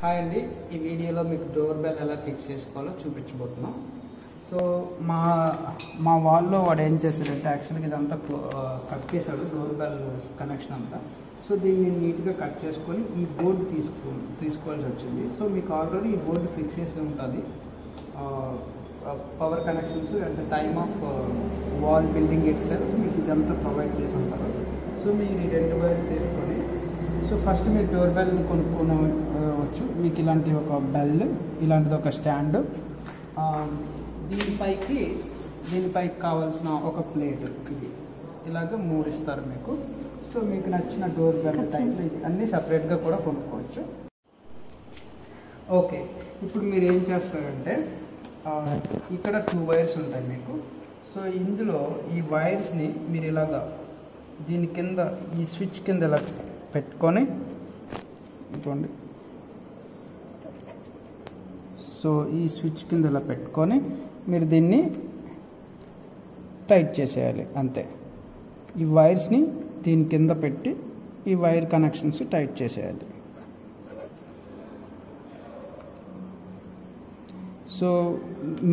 Hi అండి. ఈ వీడియోలో మీకు డోర్ బెల్ ఎలా ఫిక్స్ చేసుకోవాలో చూపించబోతున్నాం. సో మా మా వాల్లో వాడు ఏం చేశాడంటే యాక్చువల్గా ఇదంతా క్లో కట్ డోర్ బెల్ కనెక్షన్ అంతా. సో దీన్ని నీట్గా కట్ చేసుకొని ఈ బోర్డు తీసుకో తీసుకోవాల్సి వచ్చింది. సో మీకు ఆల్రెడీ ఈ బోర్డు ఫిక్స్ చేసి ఉంటుంది. Power connections at the time of wall building itself మీకు ఇదంతా ప్రొవైడ్ చేసి ఉంటారు. సో మీరు ఈ రెండు వైర్ తీసుకొని సో ఫస్ట్ మీరు డోర్ బెల్ని బెల్ కొనుక్కోవచ్చు మీకు ఇలాంటి ఒక బెల్ ఇలాంటిది ఒక స్టాండ్ దీనిపైకి దీనిపైకి కావాల్సిన ఒక ప్లేట్ ఇది. ఇలాగ మూడు ఇస్తారు మీకు. సో మీకు నచ్చిన డోర్ బెల్ టైప్ అన్నీ సపరేట్గా కూడా కొనుక్కోవచ్చు. ఓకే ఇప్పుడు మీరు ఏం చేస్తారంటే ఇక్కడ టూ వైర్స్ ఉంటాయి మీకు. సో ఇందులో ఈ వైర్స్ని మీరు ఇలాగా దీని కింద ఈ స్విచ్ కింద ఇలా పెట్టుకొని ఇదిగోండి. సో ఈ స్విచ్ కింద ఇలా పెట్టుకొని మీరు దీన్ని టైట్ చేసేయాలి అంతే. ఈ వైర్స్ని దీని కింద పెట్టి ఈ వైర్ కనెక్షన్స్ టైట్ చేసేయాలి. సో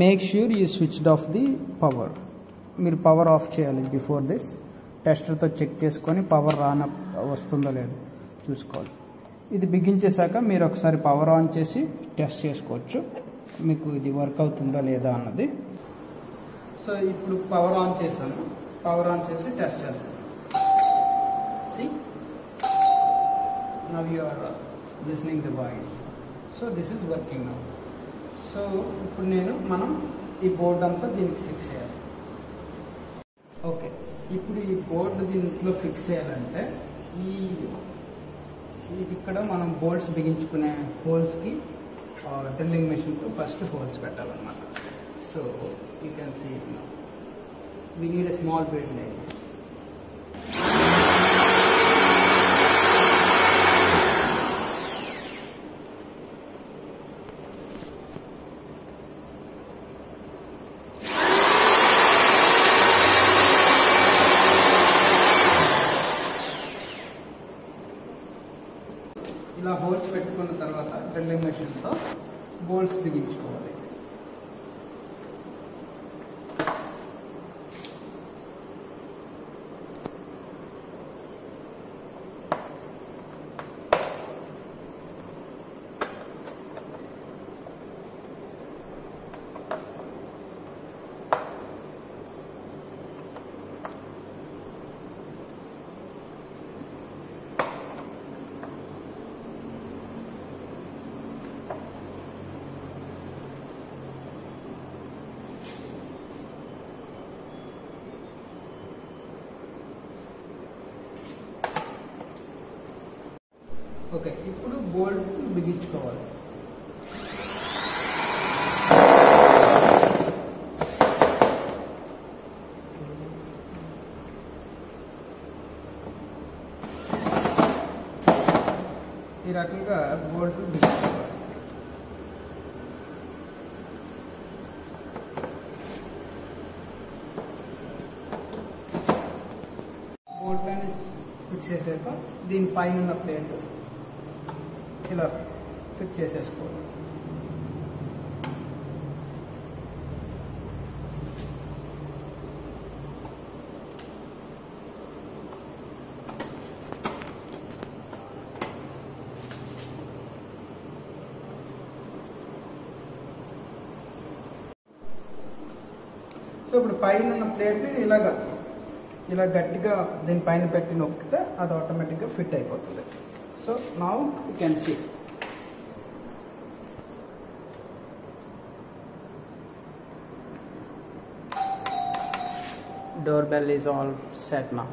మేక్ ష్యూర్ ఈ స్విచ్డ్ ఆఫ్ ది పవర్. మీరు పవర్ ఆఫ్ చేయాలి బిఫోర్ దిస్. టెస్టర్తో చెక్ చేసుకొని పవర్ రాన వస్తుందో లేదో చూసుకోవాలి. ఇది బిగించేశాక మీరు ఒకసారి పవర్ ఆన్ చేసి టెస్ట్ చేసుకోవచ్చు. మీకు ఇది వర్క్ అవుతుందా లేదా అన్నది. సో ఇప్పుడు పవర్ ఆన్ చేశాను. పవర్ ఆన్ చేసి టెస్ట్ చేస్తాను. See now you are listening the voice so this is working now so ఇప్పుడు నేను మనం ఈ బోర్డు అంతా దీనికి ఫిక్స్ చేయాలి. ఓకే ఇప్పుడు ఈ బోర్డు దీంట్లో ఫిక్స్ చేయాలంటే ఈ ఇక్కడ మనం బోల్ట్స్ బిగించుకునే హోల్స్కి డ్రిల్లింగ్ మెషిన్తో ఫస్ట్ హోల్స్ పెట్టాలన్నమాట. So you can see it we need a small build like ఇలా హోల్స్ పెట్టుకున్న తర్వాత డ్రిల్లింగ్ మెషిన్తో బోల్ట్స్ బిగించుకోవాలి. ఓకే ఇప్పుడు బోల్ట్ బిగించుకోవాలి ఈ రకంగా బోల్ట్ బిగించుకోవాలి బోల్ట్ లైన్ ఫిక్స్ చేసాక దీని పైన ఉన్న ప్లేట్ ఇలా ఫిట్ చేసేసుకోవాలి. సో ఇప్పుడు పైన ఉన్న ప్లేట్ని ఇలాగా ఇలా గట్టిగా దీని పైన పెట్టి నొక్కితే అది ఆటోమేటిక్గా ఫిట్ అయిపోతుంది. So now you can see. Doorbell is all set now.